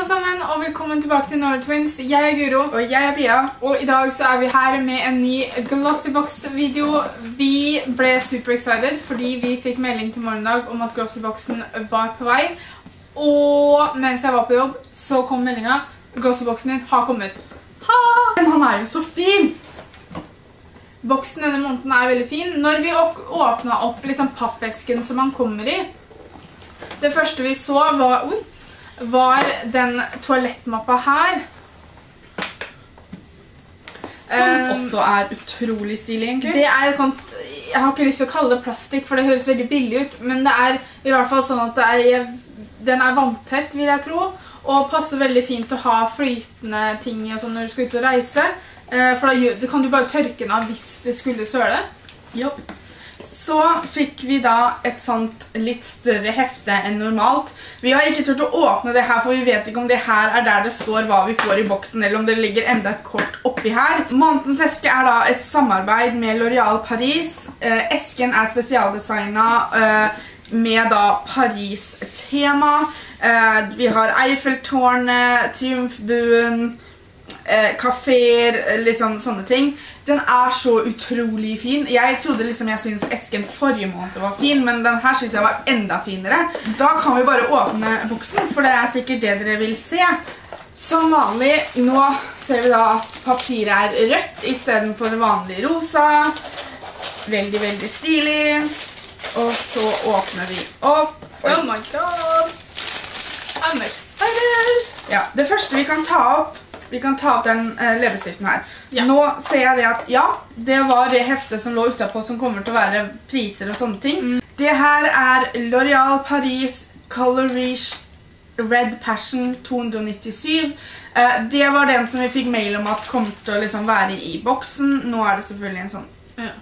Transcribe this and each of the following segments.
alle sammen, og velkommen tilbake til Nora Twins. Jeg er Guro, Og jeg er Pia. og i dag så er vi her med en ny Glossybox-video. Vi ble super excited fordi vi fikk melding til morgendag om at Glossyboxen var på vei. Og mens jeg var på jobb, så kom meldinga. Glossyboxen din har kommet. Ha! Men han er jo så fin! Boksen denne måneden er veldig fin. Når vi åpna opp liksom pappesken som han kommer i, det første vi så var, oi, var den toalettmappa her. Som Um, også er utrolig stilig, egentlig. Det er sånt, jeg har ikke lyst til å kalle det plastikk, for det høres veldig billig ut, men det er i hvert fall sånn at det er, den er vanntett, vil jeg tro, og passer veldig fint å ha flytende ting og sånn når du skal ut og reise. Eh, For da kan du bare tørke den av hvis det skulle søle. Jopp. Så fikk vi da et sånt litt større hefte enn normalt. Vi har ikke turt å åpne det her, for vi vet ikke om det her er der det står hva vi får i boksen, eller om det ligger enda et kort oppi her. Månedens eske er da et samarbeid med L'Oreal Paris. Eh, esken er spesialdesignet eh, med da Paris-tema. Eh, vi har Eiffeltårnet, Triumfbuen, eh, kaféer, eh, liksom sånne ting. Den er så utrolig fin. Jeg trodde liksom jeg syntes esken forrige måned var fin, men den her synes jeg var enda finere. Da kan vi bare åpne buksen, for det er sikkert det dere vil se. Som vanlig, nå ser vi da at papiret er rødt i stedet for vanlig rosa. Veldig, veldig stilig. Og så åpner vi opp. Oi. Oh my god! I'm excited! Ja, det første vi kan ta opp Vi kan ta opp den uh, leppestiften her Ja. Nå ser jeg det at ja, det var det heftet som lå utenpå Som kommer til å være priser og sånne ting Mm. Det her er L'Oreal Paris Color Riche Red Passion 297 Eh, Det var den som vi fikk mail om at kom til å liksom være i boksen Nå er det selvfølgelig en sånn Ja.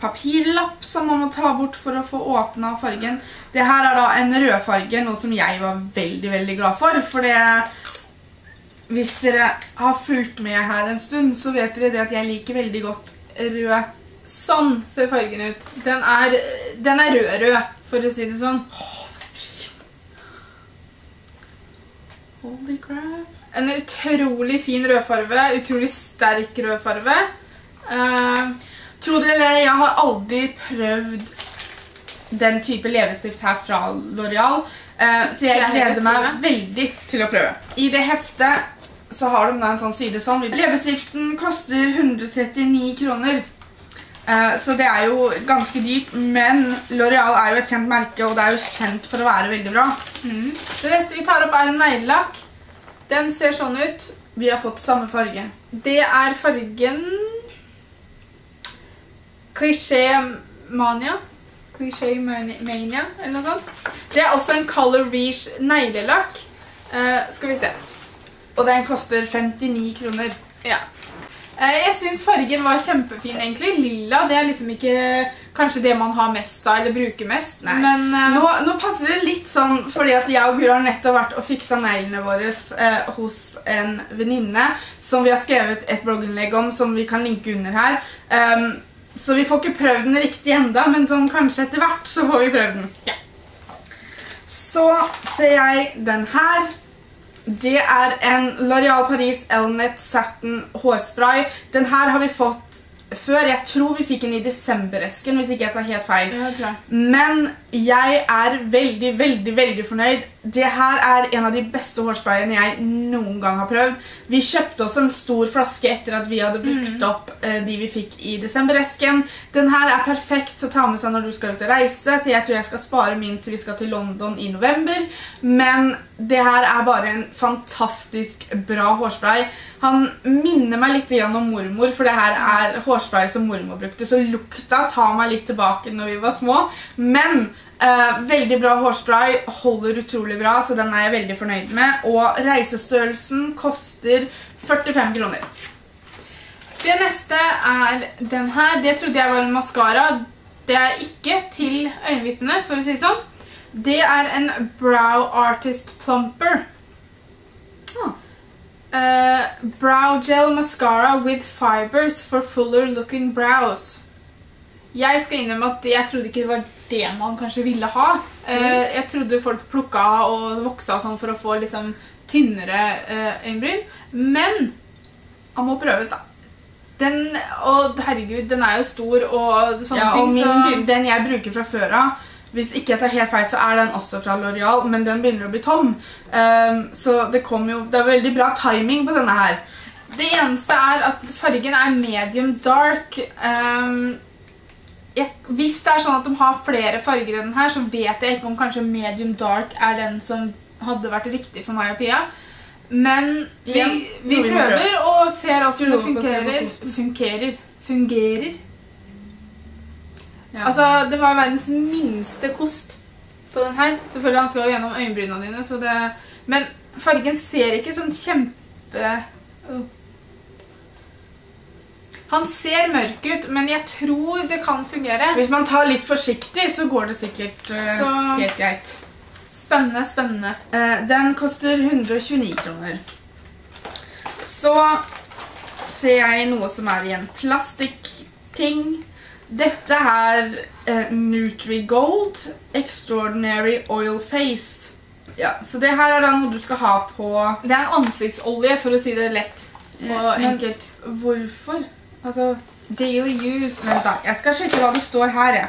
papirlapp som man må ta bort for å få åpna fargen. Det her er da en rød farge, noe som jeg var veldig, veldig glad for. For det Hvis dere har fulgt med her en stund, så vet dere det at jeg liker veldig godt rød. Sånn ser fargen ut. Den er, den er rød-rød, for å si det sånn. Åh, så fin! Holy crap. En utrolig fin rødfarve, utrolig sterk rødfarve. Uh, Tro dere eller jeg har aldri prøvd den type levestift her fra L'Oreal. eh, så Jeg gleder meg veldig til å prøve. I det heftet så har de da en sånn side sånn. Leppestiften koster 139 kroner. Eh, så det er jo ganske dyrt, men L'Oreal er jo et kjent merke, og det er jo kjent for å være veldig bra. mm. Det neste vi tar opp er en neglelakk. Den ser sånn ut. Vi har fått samme farge. Det er fargen Klisjé Mania. Klisjé Mania, eller noe sånt. Det er også en Color Reach neglelakk. Eh, skal vi se. Og den koster 59 kroner. Ja. Eh, jeg syns fargen var kjempefin, egentlig. Lilla det er liksom ikke kanskje det man har mest av, eller bruker mest. Nei. Men eh, Nå, nå passer det litt sånn, fordi at jeg og Guro har nettopp vært og fiksa neglene våre eh, hos en venninne, som vi har skrevet et blogginnlegg om, som vi kan linke under her. Um, så vi får ikke prøvd den riktig enda, men sånn kanskje etter hvert så får vi prøvd den. Ja. Så ser jeg den her. Det er en L'Oreal Paris Elnet Satin hårspray. Den her har vi fått før. Jeg tror vi fikk den i desemberesken, hvis ikke jeg tar helt feil. ja, jeg. Men jeg er veldig, veldig, veldig fornøyd. Det her er en av de beste hårsprayene jeg noen gang har prøvd. Vi kjøpte oss en stor flaske etter at vi hadde brukt opp eh, de vi fikk i desemberesken. Den her er perfekt til å ta med seg når du skal ut og reise, så jeg tror jeg skal spare min til vi skal til London i november. Men det her er bare en fantastisk bra hårspray. Han minner meg litt om mormor, for det her er hårspray som mormor brukte, så lukta tar meg litt tilbake når vi var små. Men eh, veldig bra hårspray, holder utrolig bra, så den er jeg veldig fornøyd med. Og reisestørrelsen koster 45 kroner. Det neste er den her. Det trodde jeg var en mascara. Det er ikke til øyenvippene, for å si det sånn. Det er en Brow Artist Plumper. Eh, brow Gel Mascara with fibers for fuller looking brows. Jeg skal innrømme at jeg trodde ikke det var det man kanskje ville ha. Eh, jeg trodde folk plukka og voksa og sånn for å få liksom tynnere øynbryn. øyenbryn. Men Han må prøves, da. den Og herregud, den er jo stor og sånne Ja, og min, så Den jeg bruker fra før av, hvis ikke jeg tar helt feil, så er den også fra L'Oreal, men den begynner å bli tom. Ehm, så det kom jo Det er veldig bra timing på denne her. Det eneste er at fargen er medium dark. Ehm, jeg, hvis det er sånn at de har flere farger enn den her, så vet jeg ikke om kanskje medium dark er den som hadde vært riktig for meg og Pia. Men vi, vi prøver og ser hvordan det fungerer. Fungerer. Fungerer. Ja. Altså, det var verdens minste kost på den her. Selvfølgelig han skal jo gjennom øynbrynene dine, så det... Men fargen ser ikke sånn kjempe... Han ser mørk ut, men jeg tror det kan fungere. Hvis man tar litt forsiktig, så går det sikkert eh, Så- helt greit. Spennende, spennende. Eh, den koster 129 kroner. Så ser jeg noe som er i en plastikkting. Dette er eh, Nutrigold Extraordinary Oil Face. Ja, så det her er da noe du skal ha på Det er ansiktsolje, for å si det lett og Eh, enkelt. Hvorfor? Altså, Daily use. vent da, jeg skal sjekke hva det står her, jeg.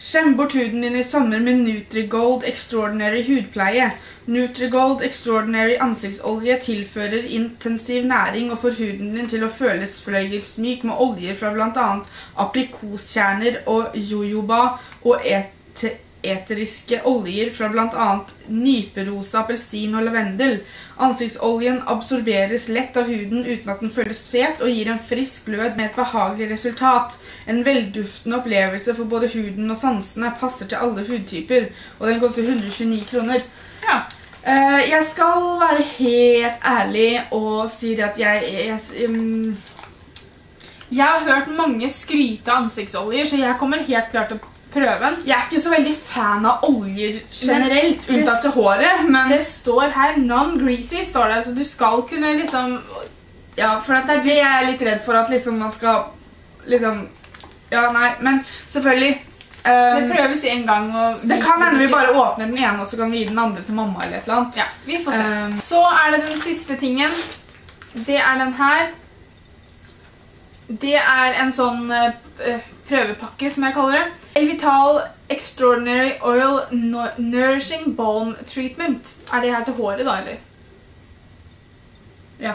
Skjem bort huden din i sommer med Nutrigold Extraordinary hudpleie. Nutrigold Extraordinary ansiktsolje tilfører intensiv næring og får huden din til å føles fløyelsmyk med oljer fra bl.a. aprikoskjerner og jojoba og et eteriske oljer fra bl.a. nyperosa, appelsin og lavendel. Ansiktsoljen absorberes lett av huden uten at den føles fet, og gir en frisk glød med et behagelig resultat. En velduftende opplevelse for både huden og sansene passer til alle hudtyper, og den koster 129 kroner. Ja. Eh, jeg skal være helt ærlig og si at jeg, jeg um, Jeg har hørt mange skryte av ansiktsoljer, så jeg kommer helt klart til å prøve den. Jeg er ikke så veldig fan av oljer generelt, Men- unntatt til håret, men Det står her non-greasy, står det, så du skal kunne liksom Ja, for det er det jeg er litt redd for, at liksom man skal liksom Ja, nei, men selvfølgelig Det um, prøves en gang. Og Det kan hende vi bare åpner den ene, og så kan vi gi den andre til mamma eller et eller annet. Ja, vi får se. Um, Så er det den siste tingen. Det er den her. Det er en sånn eh, prøvepakke, som jeg kaller det. Elvital Extraordinary Oil Nourishing Balm Treatment. Er det her til håret, da, eller? Ja.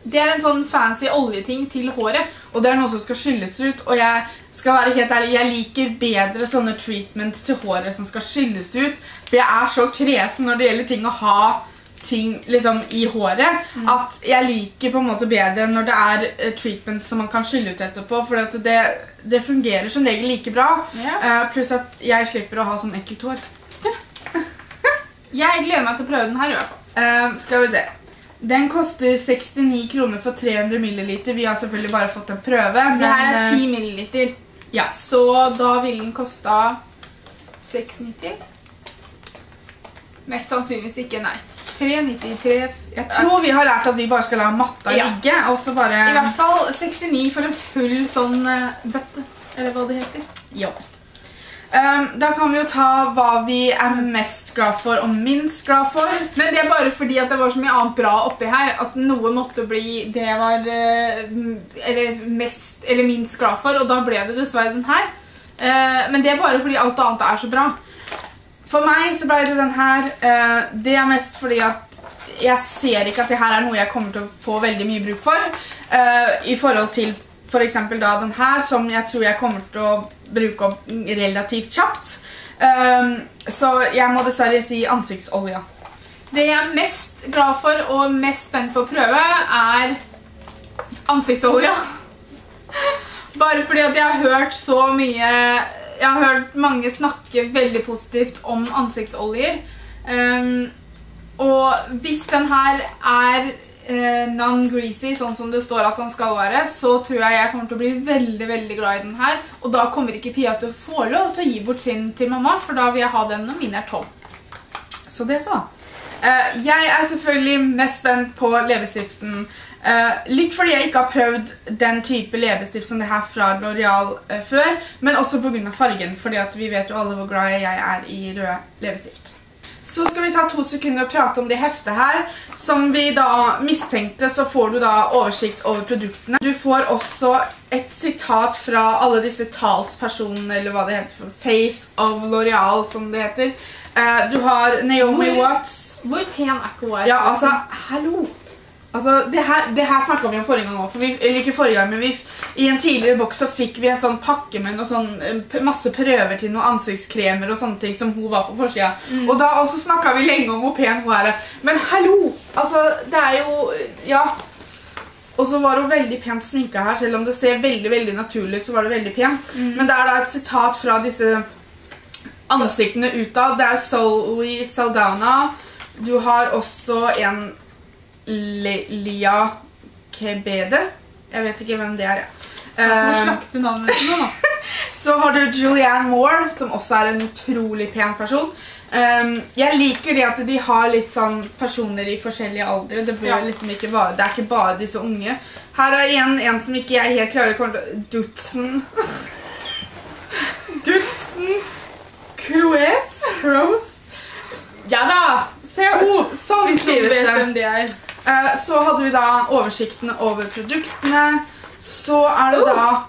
Det er en sånn fancy oljeting til håret. Og det er noe som skal skylles ut, og jeg skal være helt ærlig, jeg liker bedre sånne treatments til håret som skal skylles ut, for jeg er så kresen når det gjelder ting å ha ting liksom i håret, at jeg liker på en måte bedre når det er eh, treatment som man kan skylle ut etterpå, for det, det fungerer som regel like bra, eh, pluss at jeg slipper å ha sånn ekkelt hår. Jeg gleder meg til å prøve den her i hvert fall. Uh, skal vi se. Den koster 69 kroner for 300 milliliter. Vi har selvfølgelig bare fått en prøve. Det her er eh, 10 milliliter. Ja. Så da vil den kosta 6,90. Mest sannsynligvis ikke, nei. 3,93. Jeg tror vi har lært at vi bare skal la matta Ja. ligge, og så bare... I hvert fall 69 for en full sånn eh, bøtte. Eller hva det heter. Ja. Um, da kan vi jo ta hva vi er mest glad for og minst glad for. Men det er bare fordi at det var så mye annet bra oppi her, at noe måtte bli det jeg var eh, eller mest eller minst glad for, og da ble det dessverre den her. Eh, men det er bare fordi alt annet er så bra. For meg så ble det den her. eh, det er mest fordi at jeg ser ikke at det her er noe jeg kommer til å få veldig mye bruk for. eh, I forhold til for eksempel da den her, som jeg tror jeg kommer til å bruke opp relativt kjapt. Um, så jeg må dessverre si ansiktsolja. Det jeg er mest glad for og mest spent på å prøve, er ansiktsolja. Bare fordi at jeg har hørt så mye Jeg har hørt mange snakke veldig positivt om ansiktsoljer. Um, og hvis den her er uh, non-greasy, sånn som det står at den skal være, så tror jeg jeg kommer til å bli veldig veldig glad i den her. Og da kommer ikke Pia til å få lov til å gi bort sin til mamma, for da vil jeg ha den når min er tolv. Så det så. Uh, jeg er selvfølgelig mest spent på leppestiften Eh, litt fordi jeg ikke har prøvd den type leppestift som det her fra L'Oreal uh, før, men også av fargen, fordi vi vet jo alle hvor glad jeg er i rød leppestift. Så skal vi ta to sekunder og prate om det heftet her. Som vi da mistenkte, så får du da oversikt over produktene. Du får også et sitat fra alle disse talspersonene, eller hva det heter for Face of L'Oreal, som det heter. Uh, du har Naomi Hvor- Watts. Hvor pen er ikke hun? Ja, altså, hallo. Altså, det her, det her snakket vi om forrige gang også, for vi, eller ikke forrige gang, men vi, i en tidligere boks så fikk vi en sånn pakke med sånn, eh, masse prøver til noen ansiktskremer og sånne ting som hun var på forsida. Og da også snakket vi lenge om hvor pen hun er. Men hallo! Altså, det er jo, ja. Og så var hun veldig pent sminket her, selv om det ser veldig, veldig naturlig ut, så var det veldig pen. Men det er da et sitat fra disse ansiktene utad. Det er Zoe Saldana. Du har også en Lia Kebede. Jeg vet ikke hvem det er. Hvor Eh, navnet til noen, da? så har du Julianne Moore, som også er en utrolig pen person. Um, jeg liker det at de har litt sånn personer i forskjellige aldre. Det, Ja. liksom ikke bare, det er ikke bare disse unge. Her er en, en som ikke jeg helt klarer å komme til Dutsen. Dutsen Croes? Croes? Ja da! Se, sånn skrives det. Eh, Så hadde vi da oversikten over produktene. Så er det da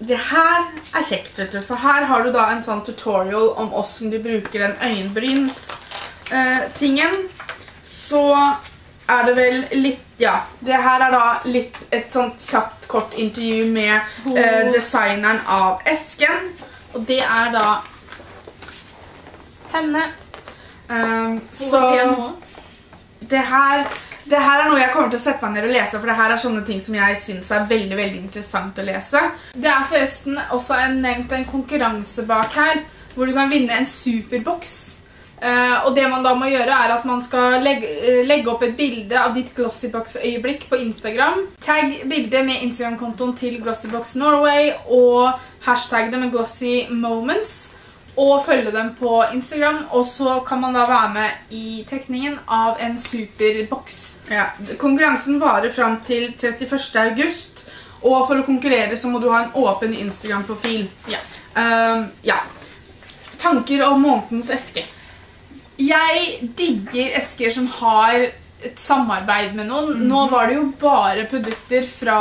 Det her er kjekt, vet du. For her har du da en sånn tutorial om hvordan du bruker den øyenbryns-tingen. Så er det vel litt Ja. Det her er da litt et sånt kjapt, kort intervju med eh, designeren av esken. Og det er da henne. Um, Så. Det her, det her er noe jeg kommer til å sette meg ned og lese, for det her er sånne ting som jeg synes er veldig, veldig interessant å lese. Det er forresten også en, nevnt en konkurranse bak her, hvor du kan vinne en superboks. Uh, og det man da må gjøre er at man skal legge, uh, legge opp et bilde av ditt Glossybox-øyeblikk på Instagram. Tagg bildet med Instagram-kontoen til Glossybox Norway og hashtag det med Glossy Moments. Og følge dem på Instagram, og så kan man da være med i trekningen av en superboks. Ja, konkurransen varer frem til 31. august, og for å konkurrere så må du ha en åpen Instagram-profil. Ja. Um, ja. Tanker om månedens eske. Jeg digger esker som har et samarbeid med noen. Nå var det jo bare produkter fra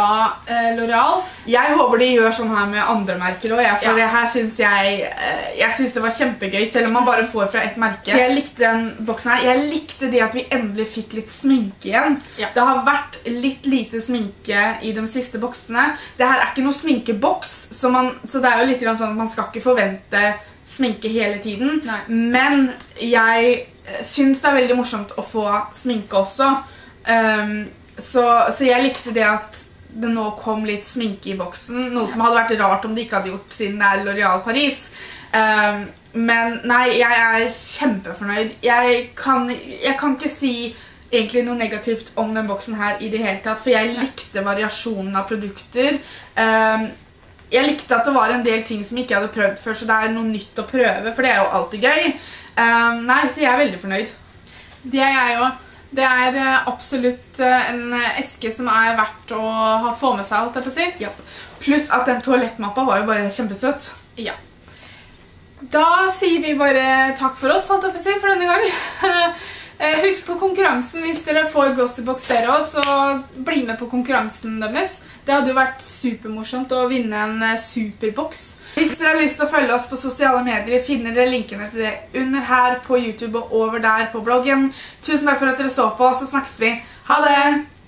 eh, L'Oreal. Jeg håper de gjør sånn her med andre merker ja, for Ja. det her synes jeg, eh, jeg synes det var kjempegøy, selv om man bare får fra ett merke. Så jeg likte den boksen her. Jeg likte det at vi endelig fikk litt sminke igjen. Ja. Det har vært litt lite sminke i de siste boksene. Det her er ikke noe sminkeboks, så, man, så det er jo litt sånn at man skal ikke forvente sminke hele tiden. Nei. Men jeg eh, synes det er veldig morsomt å få sminke også. Um, så, så jeg likte det at det nå kom litt sminke i boksen. Noe som hadde vært rart om de ikke hadde gjort siden det er L'Oreal Paris. Um, men nei, jeg er kjempefornøyd. Jeg kan, jeg kan ikke si egentlig noe negativt om den boksen her i det hele tatt, for jeg likte variasjonen av produkter. Um, jeg likte at det var en del ting som jeg ikke hadde prøvd før, så det er noe nytt å prøve, for det er jo alltid gøy. Um, nei, så jeg er veldig fornøyd. Det er jeg òg. Det er eh, absolutt eh, en eh, eske som er verdt å ha, få med seg. alt jeg får si. Ja. Pluss at den toalettmappa var jo bare kjempesøt. Ja. Da sier vi bare takk for oss alt jeg får si, for denne gang. Eh, Husk på konkurransen hvis dere får Glossybox dere også, så bli med på konkurransen deres. Det hadde jo vært supermorsomt å vinne en eh, superboks. Hvis dere har lyst til å følge oss på sosiale medier, finner dere linkene til det under her på YouTube og over der på bloggen. Tusen takk for at dere så på, så snakkes vi. Ha det!